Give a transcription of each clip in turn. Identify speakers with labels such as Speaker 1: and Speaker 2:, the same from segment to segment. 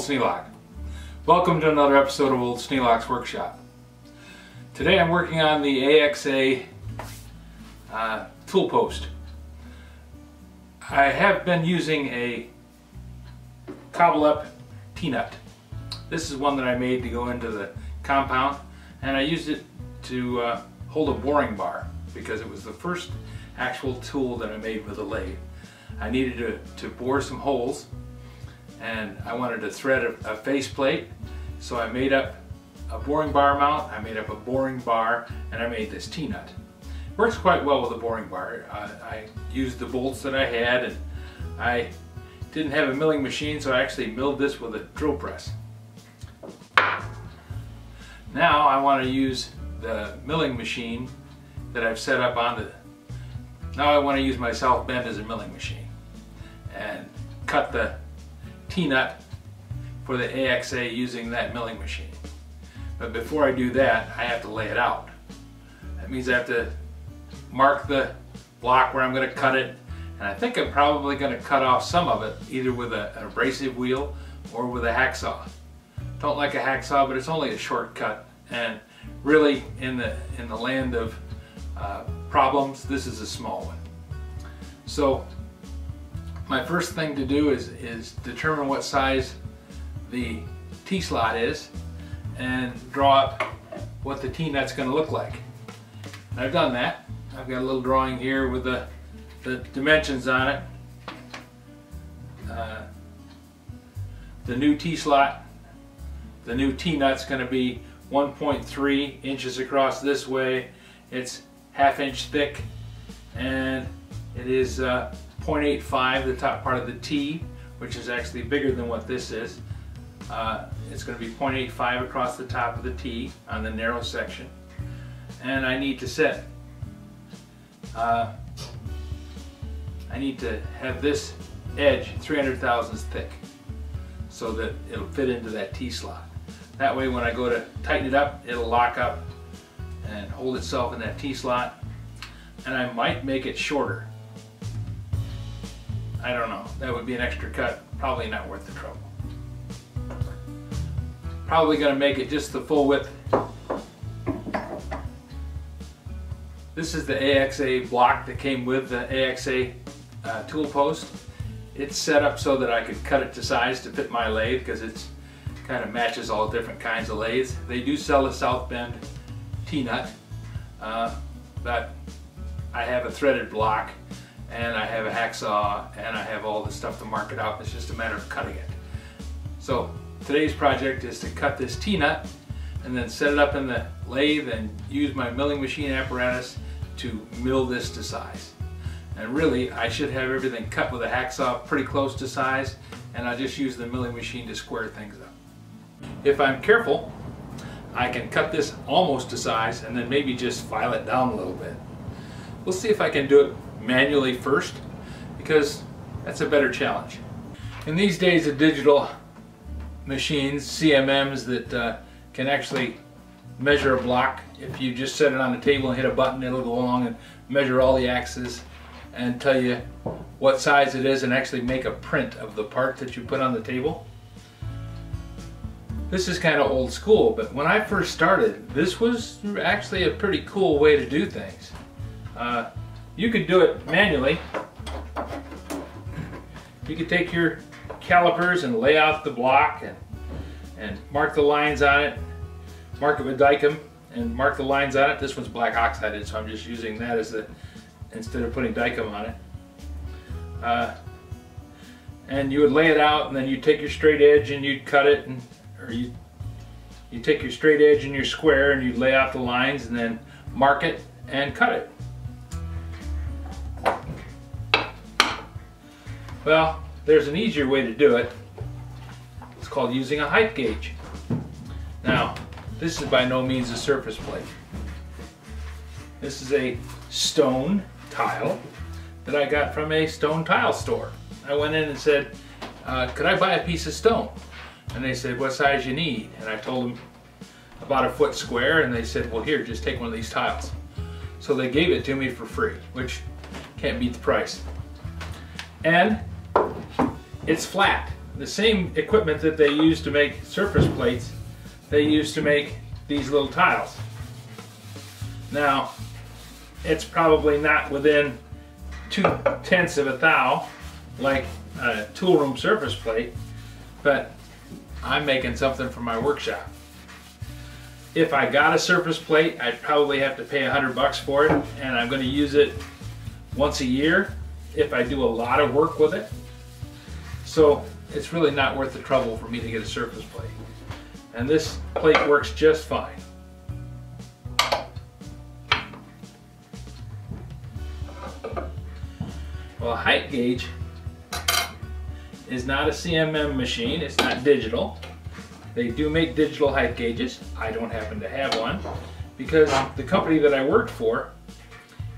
Speaker 1: Old Sneelock. Welcome to another episode of Old Sneelock's Workshop. Today I'm working on the AXA uh, tool post. I have been using a cobble up T-nut. This is one that I made to go into the compound and I used it to uh, hold a boring bar because it was the first actual tool that I made with a lathe. I needed to, to bore some holes and I wanted to thread a, a faceplate so I made up a boring bar mount, I made up a boring bar, and I made this T-nut. Works quite well with a boring bar. Uh, I used the bolts that I had and I didn't have a milling machine so I actually milled this with a drill press. Now I want to use the milling machine that I've set up on the now I want to use my South Bend as a milling machine and cut the T-nut for the AXA using that milling machine. But before I do that, I have to lay it out. That means I have to mark the block where I'm going to cut it, and I think I'm probably going to cut off some of it, either with a, an abrasive wheel or with a hacksaw. Don't like a hacksaw, but it's only a shortcut, and really in the, in the land of uh, problems, this is a small one. So my first thing to do is, is determine what size the T-slot is and draw up what the T-nut's going to look like. And I've done that. I've got a little drawing here with the, the dimensions on it. Uh, the new T-slot, the new T-nut's going to be 1.3 inches across this way. It's half inch thick and it is uh, 0.85, the top part of the T, which is actually bigger than what this is. Uh, it's going to be 0.85 across the top of the T on the narrow section. And I need to set, uh, I need to have this edge 300 thousandths thick so that it'll fit into that T-slot. That way when I go to tighten it up, it'll lock up and hold itself in that T-slot. And I might make it shorter I don't know. That would be an extra cut. Probably not worth the trouble. Probably going to make it just the full width. This is the AXA block that came with the AXA uh, tool post. It's set up so that I could cut it to size to fit my lathe because it's kind of matches all different kinds of lathes. They do sell a South Bend T-nut, uh, but I have a threaded block and I have a hacksaw and I have all the stuff to mark it out. It's just a matter of cutting it. So today's project is to cut this T-nut and then set it up in the lathe and use my milling machine apparatus to mill this to size. And really, I should have everything cut with a hacksaw pretty close to size and I'll just use the milling machine to square things up. If I'm careful, I can cut this almost to size and then maybe just file it down a little bit. We'll see if I can do it manually first because that's a better challenge. In these days of digital machines, CMMs that uh, can actually measure a block, if you just set it on the table and hit a button, it'll go along and measure all the axes and tell you what size it is and actually make a print of the part that you put on the table. This is kind of old school, but when I first started, this was actually a pretty cool way to do things. Uh, you could do it manually. You could take your calipers and lay out the block and, and mark the lines on it. Mark it with Dykem and mark the lines on it. This one's black oxided, so I'm just using that as the, instead of putting Dykem on it. Uh, and you would lay it out and then you take your straight edge and you'd cut it and, or you you take your straight edge and your square and you lay out the lines and then mark it and cut it. Well, there's an easier way to do it. It's called using a height gauge. Now, this is by no means a surface plate. This is a stone tile that I got from a stone tile store. I went in and said, uh, could I buy a piece of stone? And they said, what size you need? And I told them about a foot square and they said, well here, just take one of these tiles. So they gave it to me for free, which can't beat the price. And it's flat. the same equipment that they use to make surface plates, they use to make these little tiles. Now, it's probably not within two tenths of a thou like a tool room surface plate, but I'm making something for my workshop. If I got a surface plate, I'd probably have to pay a hundred bucks for it, and I'm going to use it once a year if I do a lot of work with it. So it's really not worth the trouble for me to get a surface plate. And this plate works just fine. Well, a height gauge is not a CMM machine, it's not digital. They do make digital height gauges. I don't happen to have one because the company that I worked for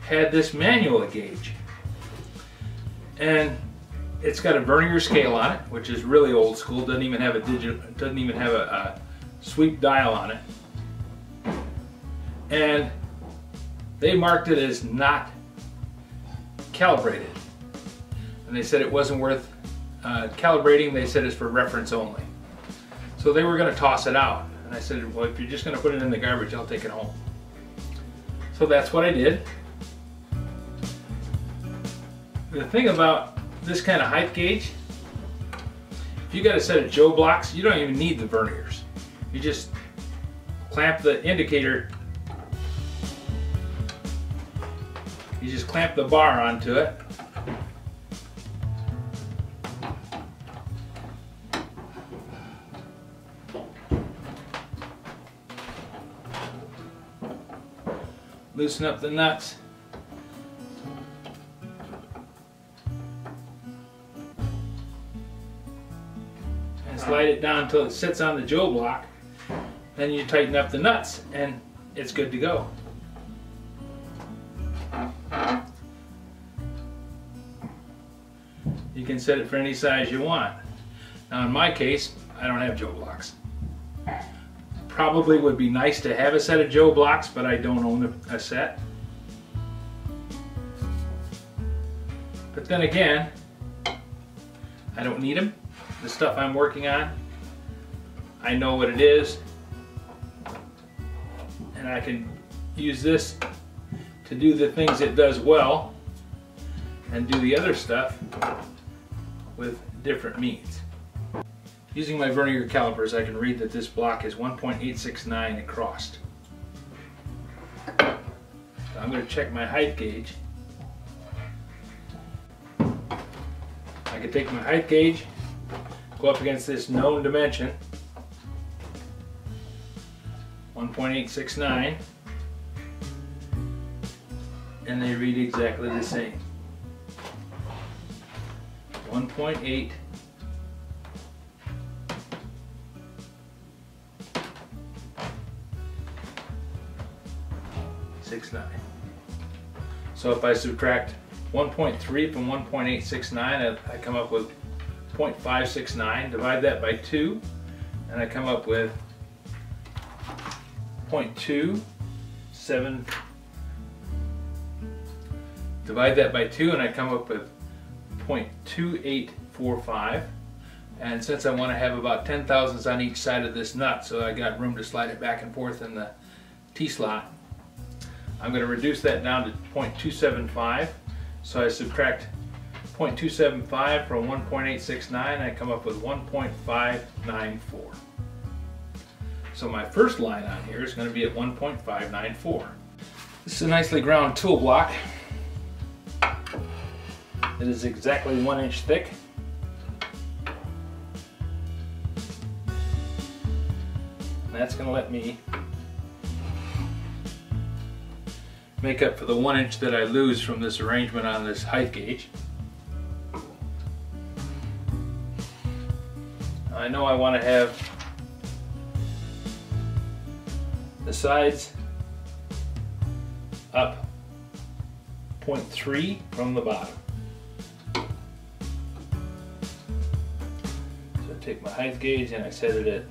Speaker 1: had this manual gauge. And it's got a vernier scale on it, which is really old school. Doesn't even have a digital, doesn't even have a, a sweep dial on it. And they marked it as not calibrated. And they said it wasn't worth uh, calibrating. They said it's for reference only. So they were going to toss it out. And I said, well, if you're just going to put it in the garbage, I'll take it home. So that's what I did. The thing about this kind of height gauge, if you got a set of Jo blocks, you don't even need the verniers. You just clamp the indicator, you just clamp the bar onto it. Loosen up the nuts. Slide it down until it sits on the Jo block. Then you tighten up the nuts and it's good to go. You can set it for any size you want. Now in my case, I don't have Jo blocks. Probably would be nice to have a set of Jo blocks, but I don't own a set. But then again, I don't need them the stuff I'm working on. I know what it is and I can use this to do the things it does well and do the other stuff with different means. Using my vernier calipers I can read that this block is 1.869 across. So I'm going to check my height gauge. I can take my height gauge go up against this known dimension, 1.869, and they read exactly the same. 1.8 six nine. So if I subtract 1.3 from 1.869, I, I come up with 0.569, divide that by 2, and I come up with 0.27. Divide that by 2 and I come up with 0.2845. And since I want to have about 10 thousandths on each side of this nut, so I got room to slide it back and forth in the T-slot, I'm going to reduce that down to 0.275. So I subtract 0.275 from 1.869, I come up with 1.594. So my first line on here is going to be at 1.594. This is a nicely ground tool block. It is exactly one inch thick. And that's going to let me make up for the one inch that I lose from this arrangement on this height gauge. I know I want to have the sides up 0.3 from the bottom. So I take my height gauge and I set it at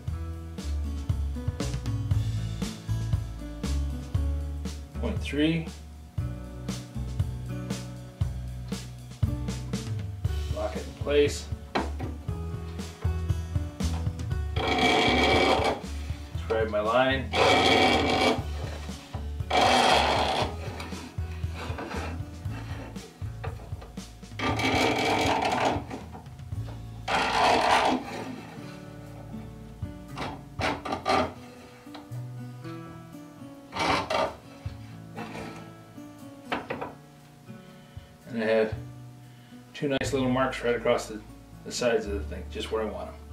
Speaker 1: 0.3 lock it in place my line. And I have two nice little marks right across the, the sides of the thing, just where I want them.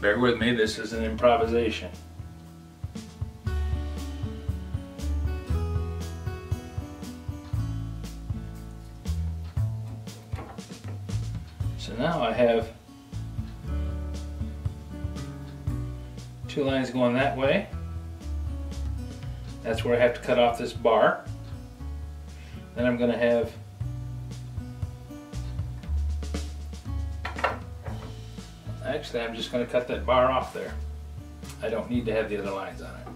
Speaker 1: Bear with me, this is an improvisation. So now I have two lines going that way. That's where I have to cut off this bar. Then I'm going to have Actually, I'm just going to cut that bar off there. I don't need to have the other lines on it.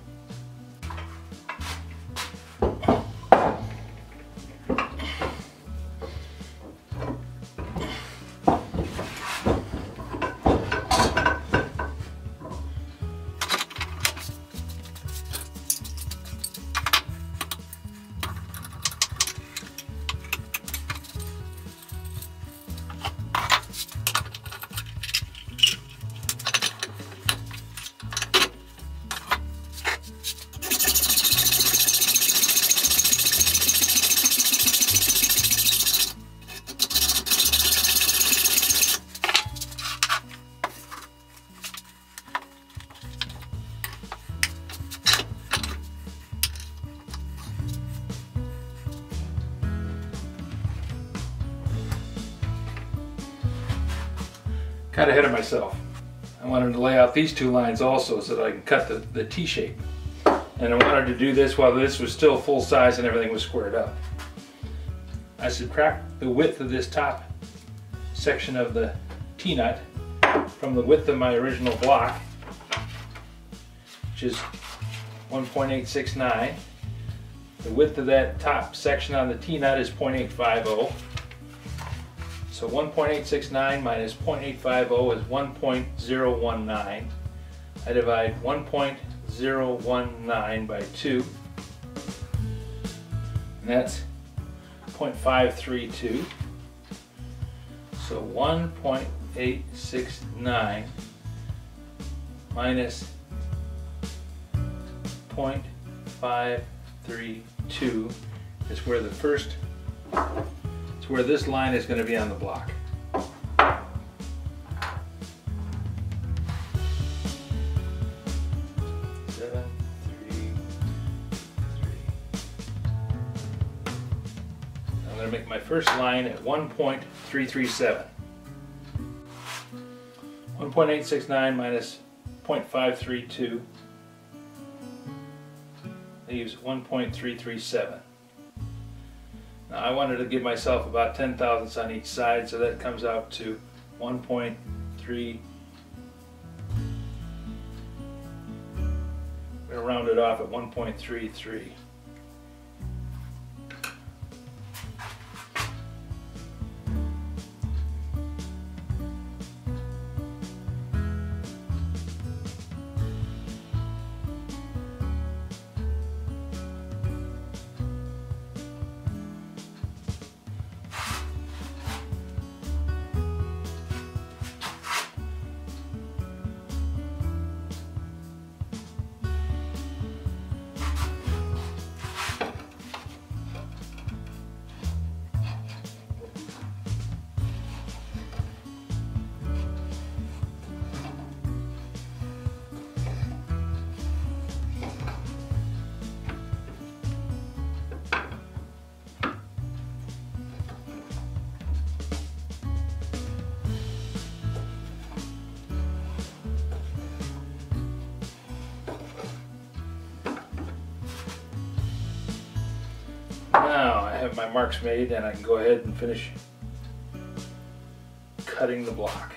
Speaker 1: Myself. I wanted to lay out these two lines also so that I can cut the, the T-shape. And I wanted to do this while this was still full size and everything was squared up. I subtract the width of this top section of the T-nut from the width of my original block, which is 1.869. The width of that top section on the T-nut is 0.850. So 1.869 minus 0.850 is 1.019. I divide 1.019 by 2. And that's 0.532. So 1.869 minus 0.532 is where the first where this line is going to be on the block. I'm going to make my first line at 1.337. 1.869 minus 0.532 leaves 1.337. Now I wanted to give myself about 10 thousandths on each side, so that comes out to 1.3. I'm going to round it off at 1.33. Now I have my marks made and I can go ahead and finish cutting the block.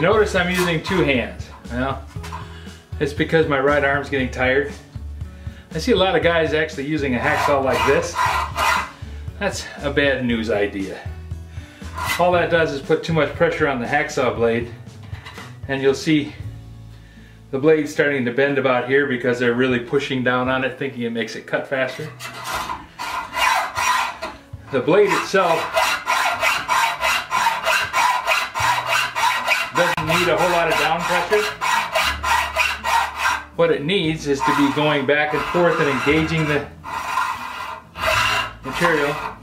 Speaker 1: Notice I'm using two hands. Well, it's because my right arm's getting tired. I see a lot of guys actually using a hacksaw like this. That's a bad news idea. All that does is put too much pressure on the hacksaw blade and you'll see the blade starting to bend about here because they're really pushing down on it thinking it makes it cut faster. The blade itself doesn't need a whole lot of down pressure. What it needs is to be going back and forth and engaging the material.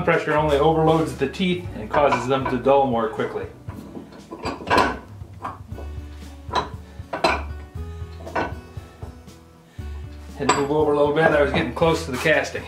Speaker 1: Pressure only overloads the teeth and causes them to dull more quickly. Had to move over a little bit, I was getting close to the casting.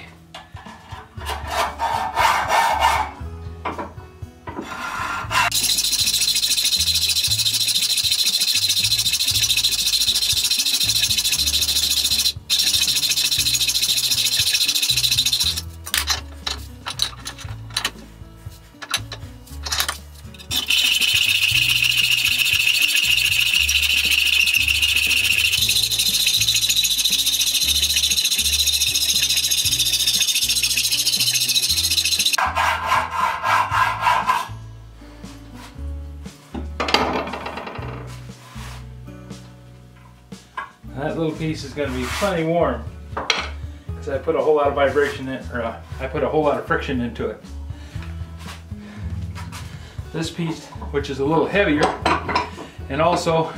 Speaker 1: That little piece is going to be plenty warm because I put a whole lot of vibration in, or uh, I put a whole lot of friction into it. This piece, which is a little heavier, and also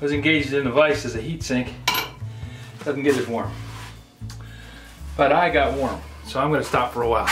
Speaker 1: was engaged in the vise as a heat sink, doesn't get as warm. But I got warm, so I'm going to stop for a while.